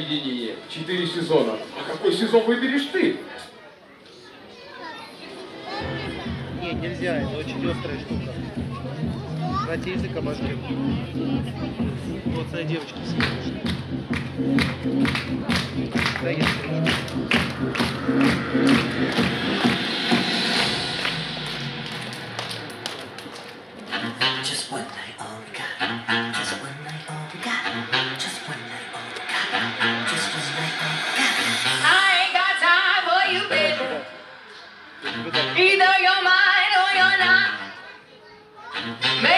Видение. Четыре сезона. А какой сезон выберешь ты? Нет, нельзя. Это очень острая штука. Братья языка башки. Вот своя девочка. Да, я Either you're mine or you're not. Maybe